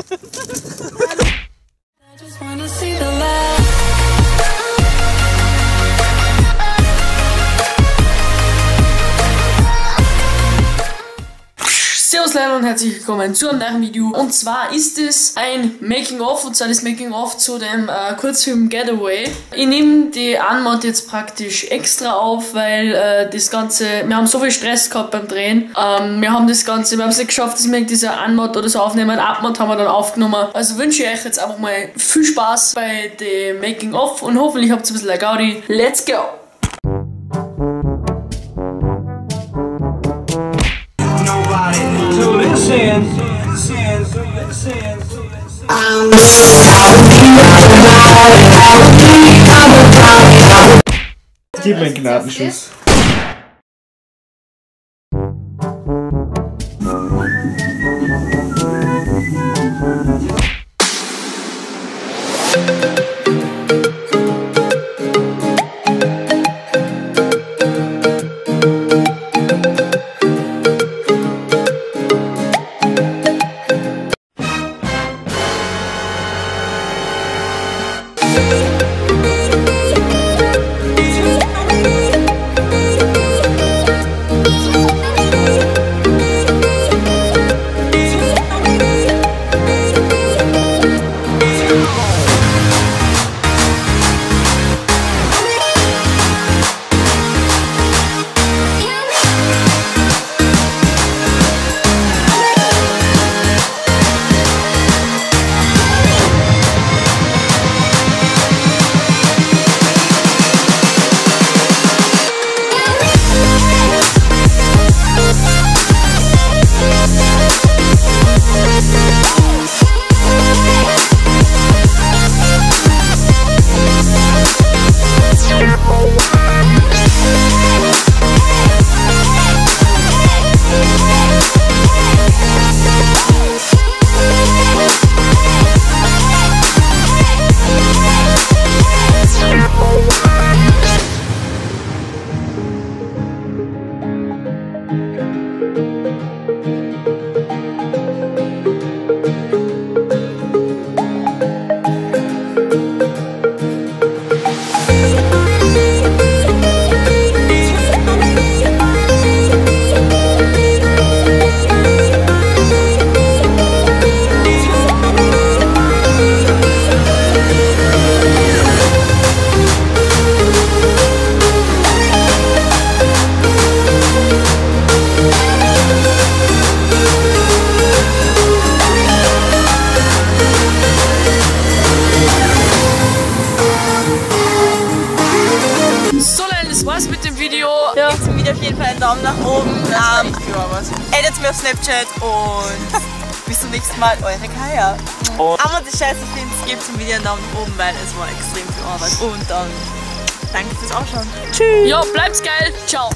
I Servus und herzlich willkommen zu einem neuen Video. Und zwar ist es ein Making-of, und zwar das Making-of zu dem äh, Kurzfilm Getaway. Ich nehme die Anmod jetzt praktisch extra auf, weil äh, das Ganze, wir haben so viel Stress gehabt beim Drehen. Ähm, wir haben das Ganze, wir haben es nicht geschafft, dass wir diese Anmod oder so aufnehmen. Abmod haben wir dann aufgenommen. Also wünsche ich euch jetzt einfach mal viel Spaß bei dem Making-of und hoffentlich habt ihr ein bisschen Gaudi. Let's go! Gib mir einen Gnadenschuss. Video. Ja. Gebt dem Video auf jeden Fall einen Daumen nach oben. Ähm, Edit mir auf Snapchat und bis zum nächsten Mal, eure Kaya. Aber die Scheiße findet, gebt dem Video einen Daumen nach oben, weil es war extrem viel Arbeit. Und dann danke fürs Ausschauen. Tschüss. Ja, bleibt's geil. Ciao.